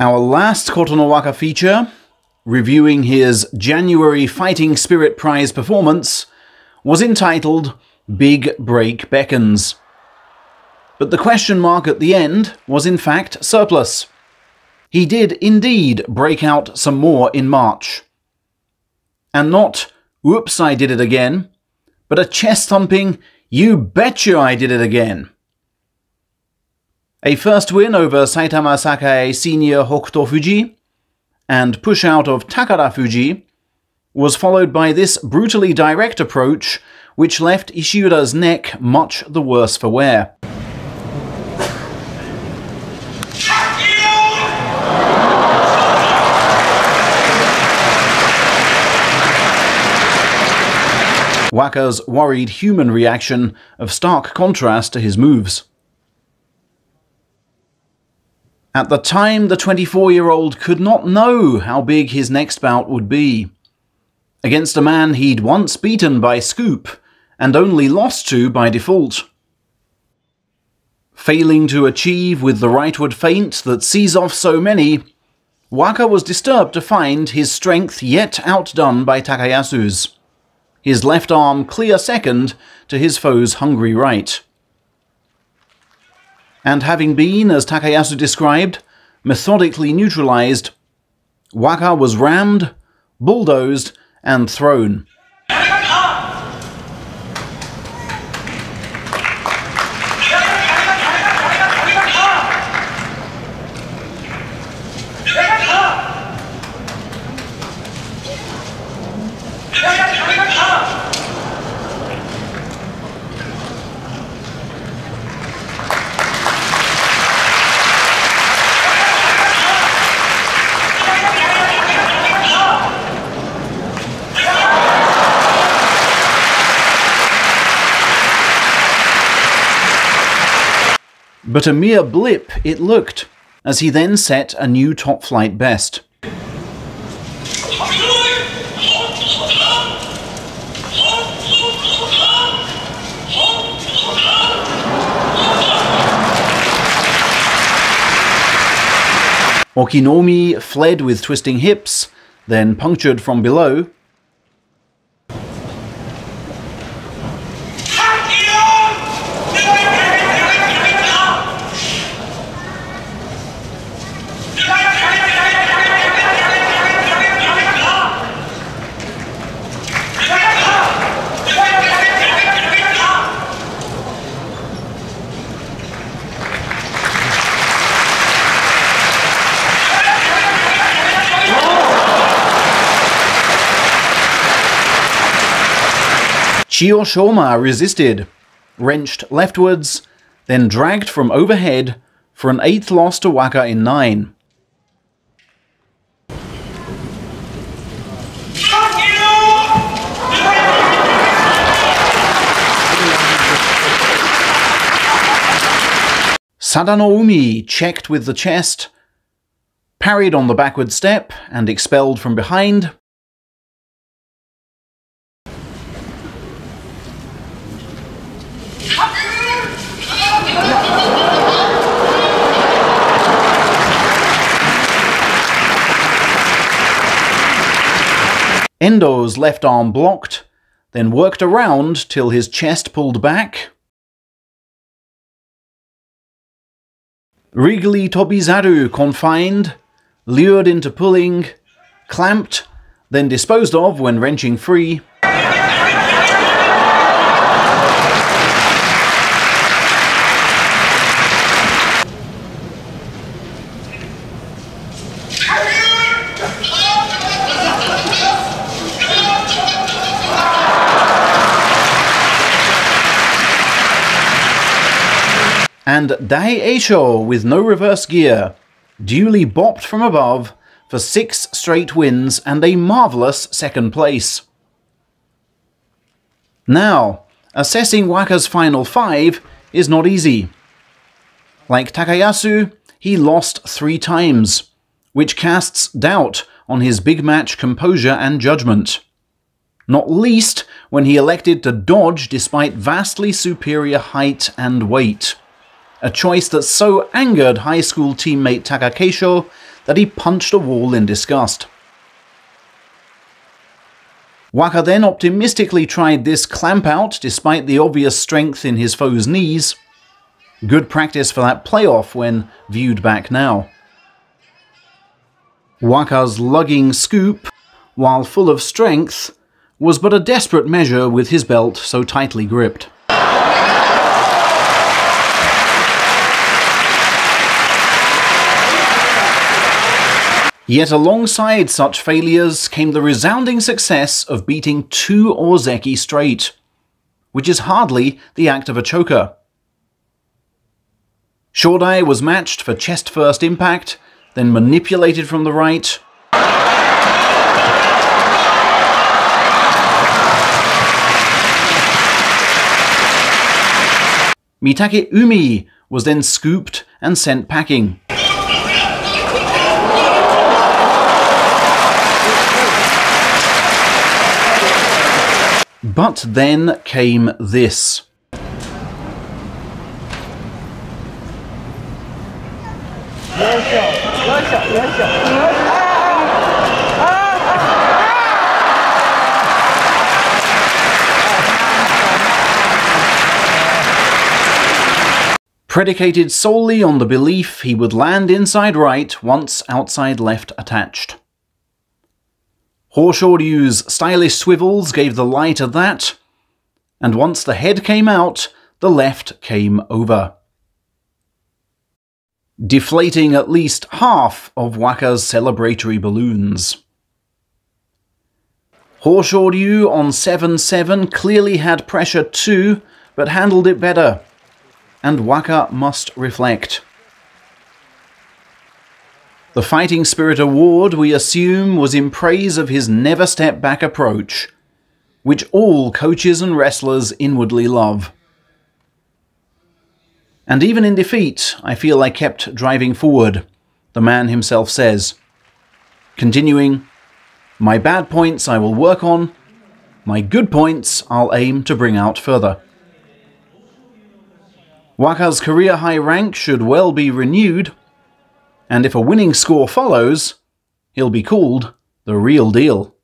Our last Kotonowaka feature, reviewing his January Fighting Spirit Prize performance, was entitled Big Break Beckons. But the question mark at the end was in fact surplus. He did indeed break out some more in March. And not, whoops, I did it again, but a chest thumping, you betcha I did it again. A first win over Saitama Sakae senior Hokutofuji and push out of Takarafuji was followed by this brutally direct approach, which left Ishiura's neck much the worse for wear. Waka's worried human reaction of stark contrast to his moves. At the time, the 24 year old could not know how big his next bout would be. Against a man he'd once beaten by scoop, and only lost to by default. Failing to achieve with the rightward feint that sees off so many, Waka was disturbed to find his strength yet outdone by Takayasu's. His left arm clear second to his foe's hungry right and having been, as Takayasu described, methodically neutralized, Waka was rammed, bulldozed, and thrown. But a mere blip it looked, as he then set a new top flight best. Okinoumi fled with twisting hips, then punctured from below, Chiyoshoma resisted, wrenched leftwards, then dragged from overhead for an eighth loss to Waka in nine. Sadanoumi checked with the chest, parried on the backward step, and expelled from behind, Endo's left arm blocked, then worked around till his chest pulled back. Wriggly Tobizaru confined, lured into pulling, clamped, then disposed of when wrenching free. And Daieisho with no reverse gear, duly bopped from above for six straight wins and a marvellous second place. Now, assessing Waka's final five is not easy. Like Takayasu, he lost three times, which casts doubt on his big match composure and judgment. Not least when he elected to dodge despite vastly superior height and weight a choice that so angered high school teammate Takakeisho that he punched a wall in disgust. Waka then optimistically tried this clamp out despite the obvious strength in his foe's knees. Good practice for that playoff when viewed back now. Waka's lugging scoop, while full of strength, was but a desperate measure with his belt so tightly gripped. Yet alongside such failures came the resounding success of beating two Ozeki straight, which is hardly the act of a choker. Shodai was matched for chest first impact, then manipulated from the right. Mitakeumi was then scooped and sent packing. But then came this. Predicated solely on the belief he would land inside right once outside left attached. Hoshoryu's stylish swivels gave the lie to that, and once the head came out, the left came over. Deflating at least half of Waka's celebratory balloons. Hoshoryu on 7-7 clearly had pressure too, but handled it better. And Waka must reflect. The Fighting Spirit Award, we assume, was in praise of his never step back approach, which all coaches and wrestlers inwardly love. And even in defeat, I feel I kept driving forward, the man himself says. Continuing, my bad points I will work on, my good points I'll aim to bring out further. Waka's career high rank should well be renewed, and if a winning score follows, he'll be called the real deal.